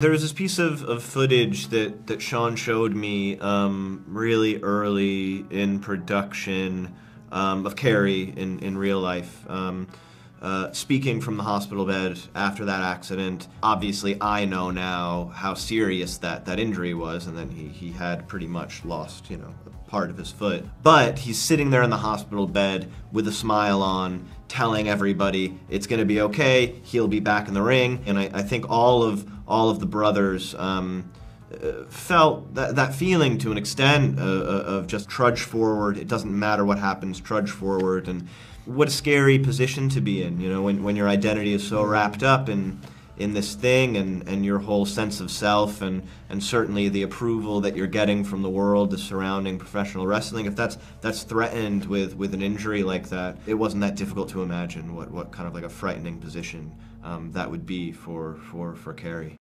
There was this piece of, of footage that, that Sean showed me um, really early in production um, of Kerry in, in real life. Um, uh, speaking from the hospital bed after that accident, obviously I know now how serious that, that injury was, and then he, he had pretty much lost, you know, part of his foot. But he's sitting there in the hospital bed with a smile on, telling everybody it's going to be okay, he'll be back in the ring, and I, I think all of all of the brothers. Um, uh, felt that, that feeling to an extent uh, uh, of just trudge forward. It doesn't matter what happens, trudge forward. And what a scary position to be in, you know, when, when your identity is so wrapped up in, in this thing and, and your whole sense of self and, and certainly the approval that you're getting from the world the surrounding professional wrestling. If that's, that's threatened with, with an injury like that, it wasn't that difficult to imagine what, what kind of like a frightening position um, that would be for, for, for Kerry.